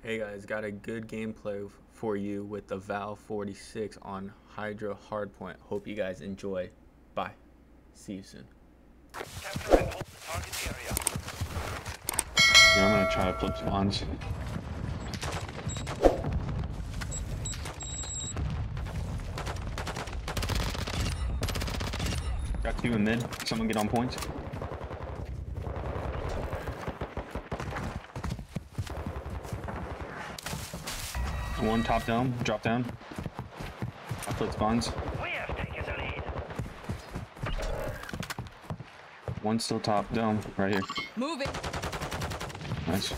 Hey guys, got a good gameplay for you with the VEL 46 on Hydra Hardpoint. Hope you guys enjoy. Bye. See you soon. Yeah, I'm gonna try to flip spawns. Got two in mid. Someone get on points. One top down, drop down. I flip spawns. We have taken the lead. One still top down, right here. Move it. Nice.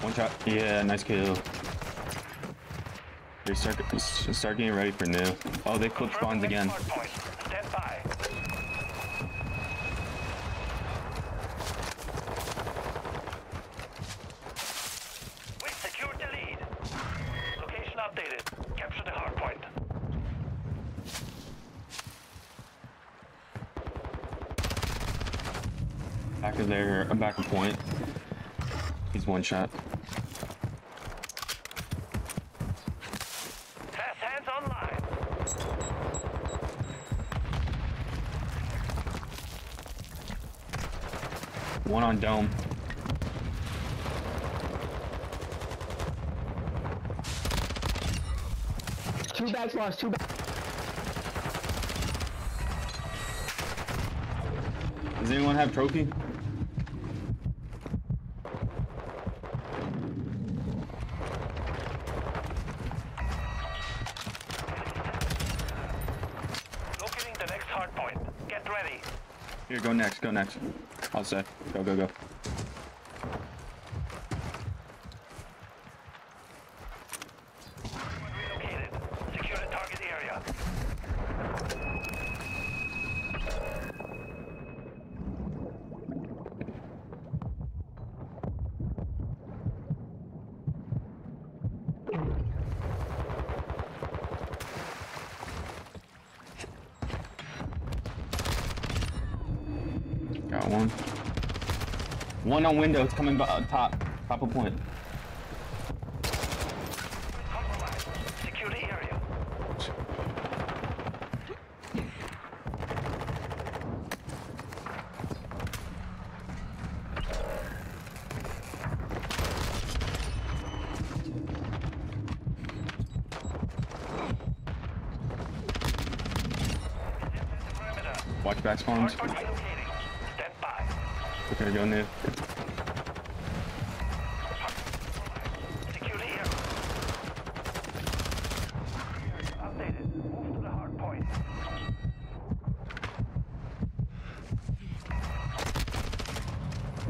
One shot. Yeah, nice kill. They start start getting ready for new. Oh, they flip spawns Confirm again. next hard point. Stand by. We secured the lead. Location updated. Capture the hard point. Back of there, back of point. He's one shot. Fast hands online. One on dome. Two bags lost, two bags. Does anyone have trophy? Locating the next hard point. Get ready. Here, go next, go next. I'll say. Go, go, go. Relocated. Secure the target area. Got one. One on window, it's coming by, uh, top. Top of point. Secure the area. Watch back spawns. The hard point.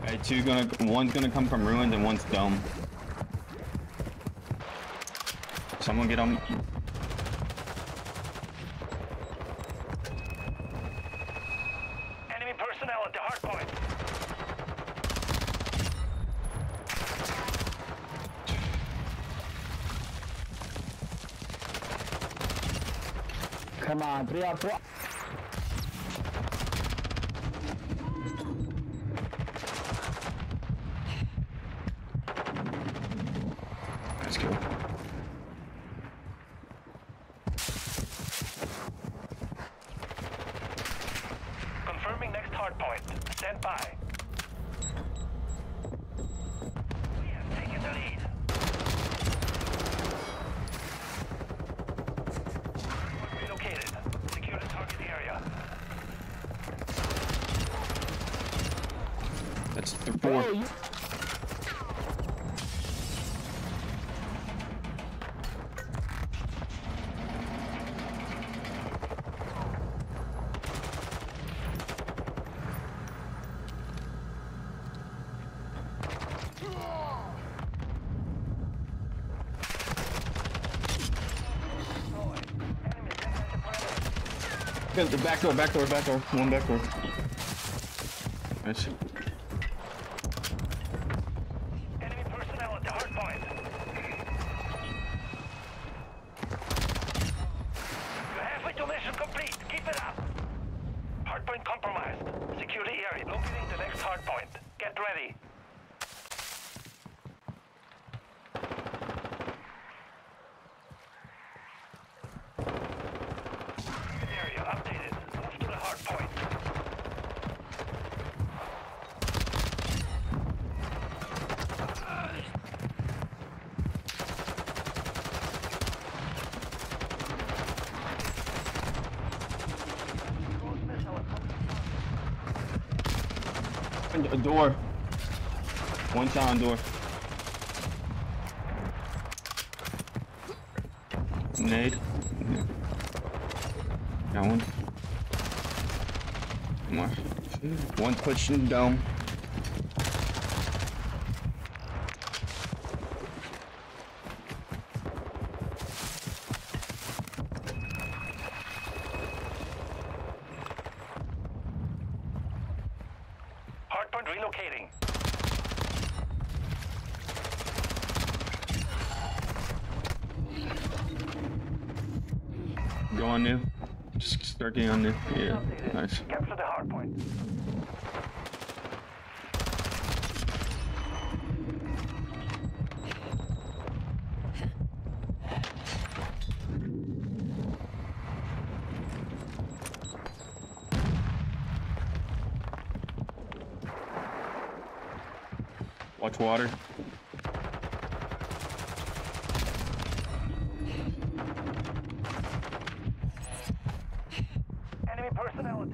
Hey, two gonna, one's gonna come from ruins and one's dome. Someone get on. Enemy personnel at the hard point. Come on, three out, four. Let's go. Confirming next hard point. Stand by. We have taken the lead. Relocated. Secure the target area. That's th- four. Hey, back door, back door, back door. One back door. Nice. Enemy personnel at the hard point. You're halfway to mission complete. Keep it up. Hardpoint Hardpoint compromised. Secure the area. Locating the next hardpoint. Get ready. Area updated. Move to the hardpoint. Cruise missile approaching. A door. One on door. Nade. Got one. One pushing dome. Hardpoint relocating. Go on new. Just start getting on new. Yeah. Nice. Capture the hardpoint. Watch water. Enemy personnel at the hard.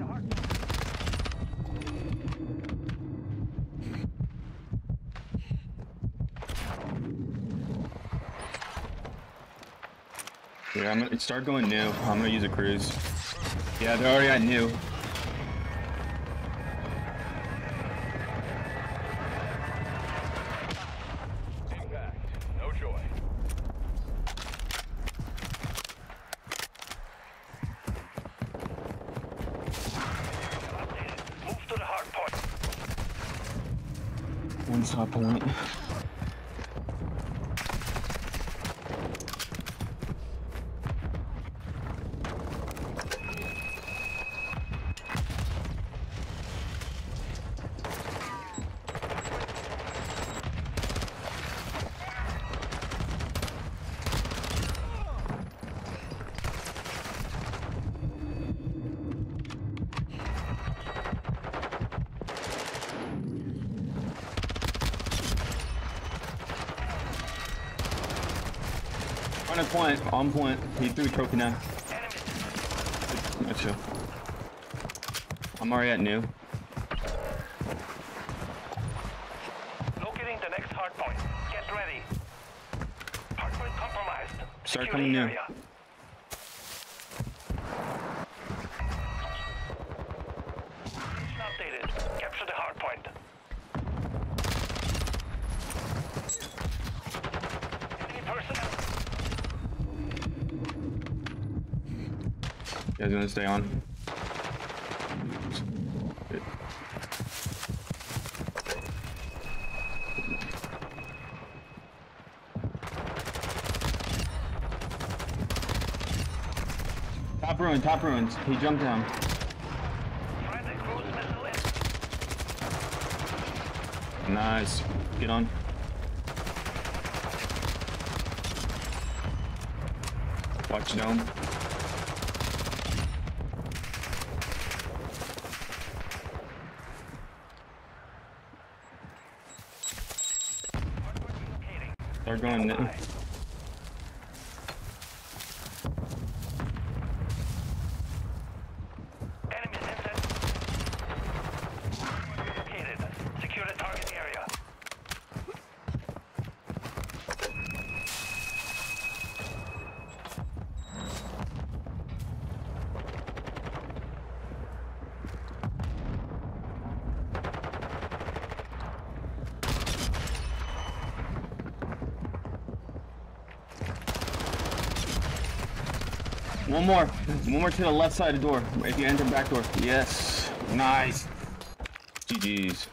Yeah, I'm gonna start going new. I'm gonna use a cruise. Yeah, they're already at new. Stop point. On point, on point. He threw a trophy now. You. I'm already at new. Locating the next hardpoint. Get ready. Hardpoint compromised. Start Secure coming new. Updated. Capture the hardpoint. Enemy You guys gonna stay on? Top ruin, top ruins. He jumped down. Friendly cruise missile in. Nice. Get on. Watch dome. Locating. They're going. new. Enemies inside. Located. Secure the target area. One more. One more to the left side of the door. If you enter back door. Yes. Nice. GG's.